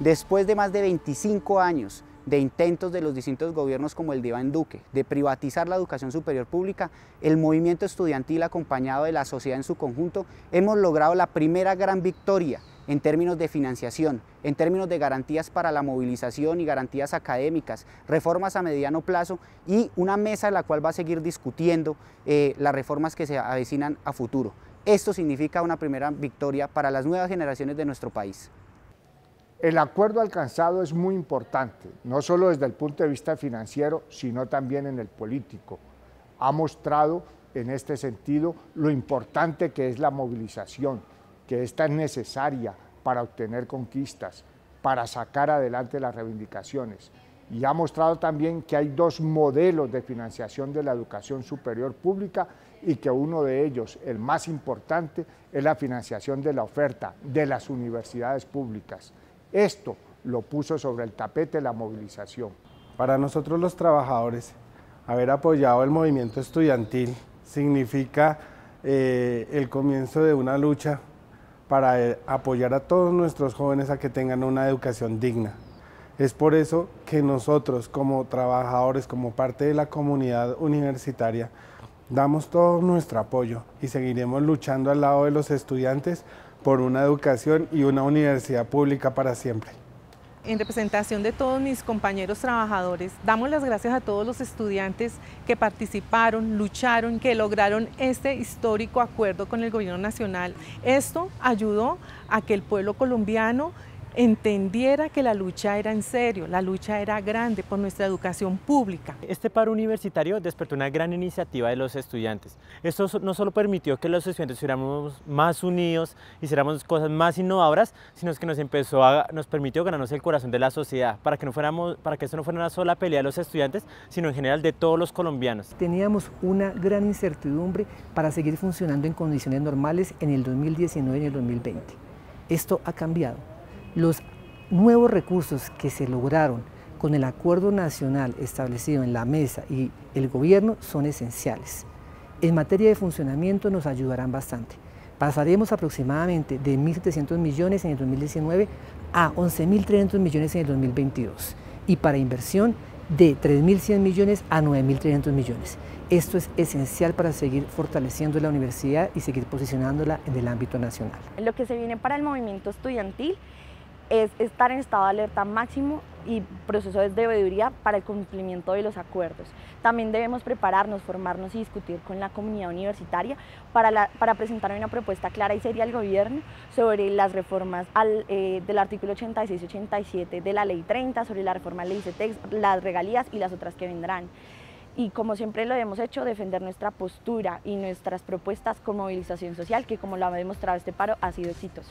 Después de más de 25 años de intentos de los distintos gobiernos como el de Iván Duque, de privatizar la educación superior pública, el movimiento estudiantil acompañado de la sociedad en su conjunto, hemos logrado la primera gran victoria en términos de financiación, en términos de garantías para la movilización y garantías académicas, reformas a mediano plazo y una mesa en la cual va a seguir discutiendo eh, las reformas que se avecinan a futuro. Esto significa una primera victoria para las nuevas generaciones de nuestro país. El acuerdo alcanzado es muy importante, no solo desde el punto de vista financiero, sino también en el político. Ha mostrado en este sentido lo importante que es la movilización, que es tan necesaria para obtener conquistas, para sacar adelante las reivindicaciones. Y ha mostrado también que hay dos modelos de financiación de la educación superior pública y que uno de ellos, el más importante, es la financiación de la oferta de las universidades públicas. Esto lo puso sobre el tapete la movilización. Para nosotros los trabajadores, haber apoyado el movimiento estudiantil significa eh, el comienzo de una lucha para eh, apoyar a todos nuestros jóvenes a que tengan una educación digna. Es por eso que nosotros como trabajadores, como parte de la comunidad universitaria, damos todo nuestro apoyo y seguiremos luchando al lado de los estudiantes por una educación y una universidad pública para siempre. En representación de todos mis compañeros trabajadores, damos las gracias a todos los estudiantes que participaron, lucharon, que lograron este histórico acuerdo con el gobierno nacional. Esto ayudó a que el pueblo colombiano entendiera que la lucha era en serio, la lucha era grande por nuestra educación pública. Este paro universitario despertó una gran iniciativa de los estudiantes. Esto no solo permitió que los estudiantes fuéramos más unidos, hiciéramos cosas más innovadoras, sino que nos, empezó a, nos permitió ganarnos el corazón de la sociedad, para que, no fuéramos, para que esto no fuera una sola pelea de los estudiantes, sino en general de todos los colombianos. Teníamos una gran incertidumbre para seguir funcionando en condiciones normales en el 2019 y en el 2020. Esto ha cambiado los nuevos recursos que se lograron con el acuerdo nacional establecido en la mesa y el gobierno son esenciales. En materia de funcionamiento nos ayudarán bastante. Pasaremos aproximadamente de 1.700 millones en el 2019 a 11.300 millones en el 2022 y para inversión de 3.100 millones a 9.300 millones. Esto es esencial para seguir fortaleciendo la universidad y seguir posicionándola en el ámbito nacional. Lo que se viene para el movimiento estudiantil es estar en estado de alerta máximo y proceso de debeduría para el cumplimiento de los acuerdos. También debemos prepararnos, formarnos y discutir con la comunidad universitaria para, para presentar una propuesta clara y seria al gobierno sobre las reformas eh, del artículo 86 y 87 de la ley 30, sobre la reforma de la ley ICETEX, las regalías y las otras que vendrán y como siempre lo hemos hecho, defender nuestra postura y nuestras propuestas con movilización social, que como lo ha demostrado este paro, ha sido exitoso.